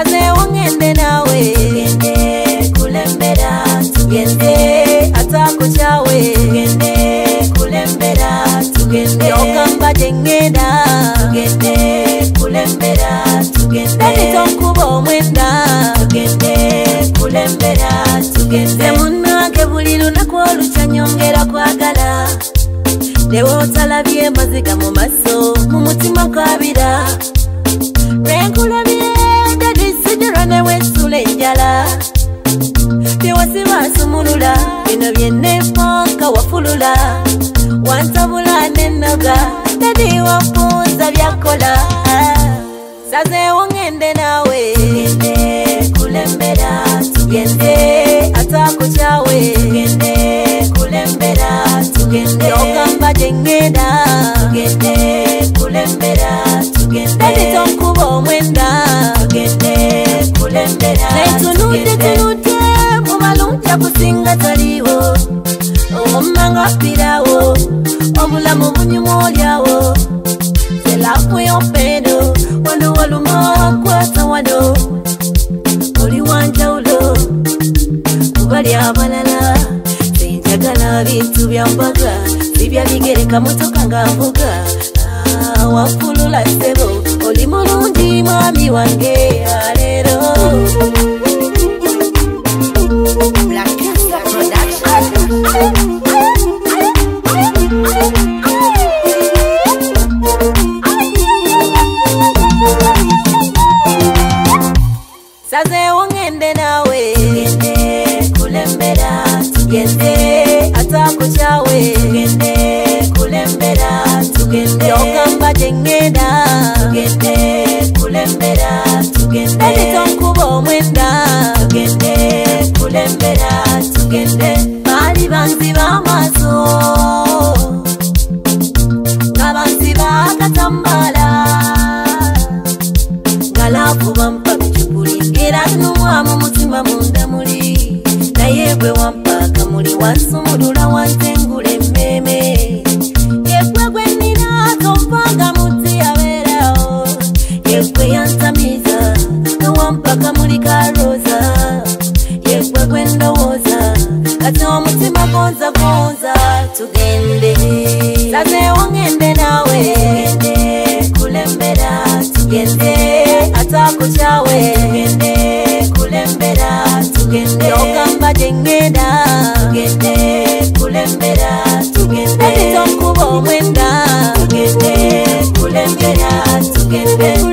ngaze ungende nawe kulembera tugende atako cawe kulembera tugende okamba jengena tugende omwenda tugende kulembera tugende munange buli lunaku olucanyongera kwagala lewo otalabye maziga mu maso mu mutima kwabira nenkulabye ufite wasibasumulula bino byenepanka wafulula wantabula nenoga tediwapunza byakola sazewo ngende nawe tugende kulembera tugende atakucawe tugende kulembera tugende nogamba jengeda tugende kulembera tugende tadi tonkuba omwenda tugende kulembera netunute tunute nga taliwo omumanga firawo obulamu bunyumaolyawo elafu yompendo wano waluma kwata wano oli wanjawulo kubali abalala sinjagala bintu byambaga sibya bigereka motoka ngavuga wafulula sebo oli mulungi mwami wange alero sazewo ngende nawe kulembera tugende atakuchawe kulembera tugende yokamba tengena tugende omwenda tugende kulembera tugende bali banzi bamazo mulika roza yegwe gwendowoza kati omutima gonza gonza tugende sazewo ngende nawe kulembera tugende ataku cawe tugende kulembera tugende ogamba jengeda tugende kulembera tugende tokuba omwenda tugende kulembera tugende